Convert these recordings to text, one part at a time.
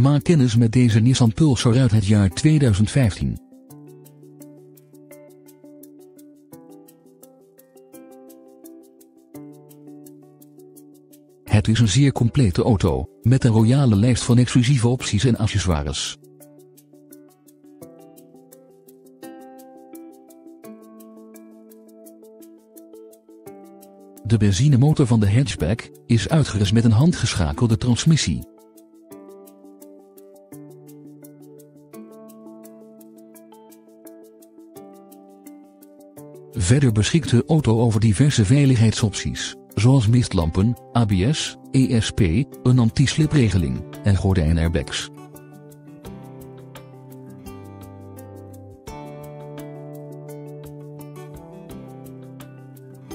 Maak kennis met deze Nissan Pulsar uit het jaar 2015. Het is een zeer complete auto, met een royale lijst van exclusieve opties en accessoires. De benzinemotor van de hatchback is uitgerust met een handgeschakelde transmissie. Verder beschikt de auto over diverse veiligheidsopties, zoals mistlampen, ABS, ESP, een anti-slipregeling en gordijnairbags.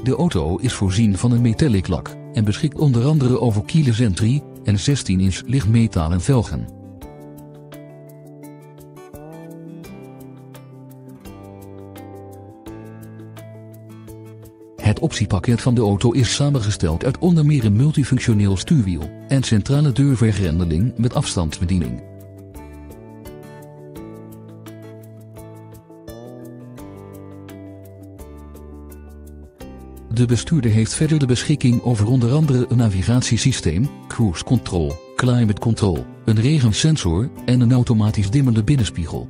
De auto is voorzien van een metallic lak en beschikt onder andere over entry en 16-inch lichtmetalen velgen. Het optiepakket van de auto is samengesteld uit onder meer een multifunctioneel stuurwiel en centrale deurvergrendeling met afstandsbediening. De bestuurder heeft verder de beschikking over onder andere een navigatiesysteem, cruise control, climate control, een regensensor en een automatisch dimmende binnenspiegel.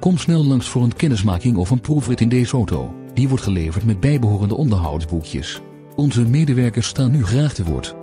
Kom snel langs voor een kennismaking of een proefrit in deze auto. Die wordt geleverd met bijbehorende onderhoudsboekjes. Onze medewerkers staan nu graag te woord.